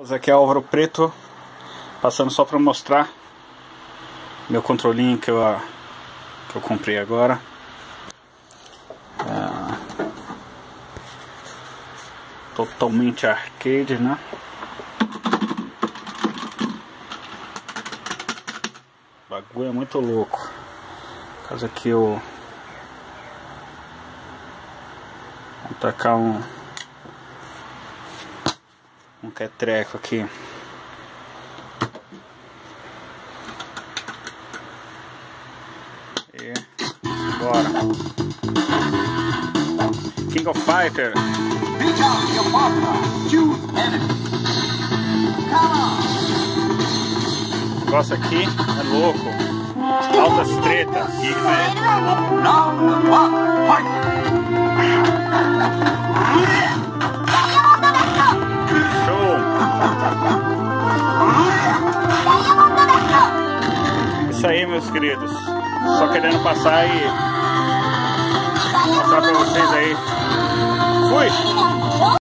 Aqui é Álvaro Preto, passando só para mostrar meu controlinho que eu, que eu comprei agora. É, totalmente arcade, né? O bagulho é muito louco. Caso aqui eu vou tacar um um quetreco aqui. E bora. King of Fighter. O negócio aqui é louco. Altas tretas. Isso aí, meus queridos. Só querendo passar e mostrar pra vocês aí.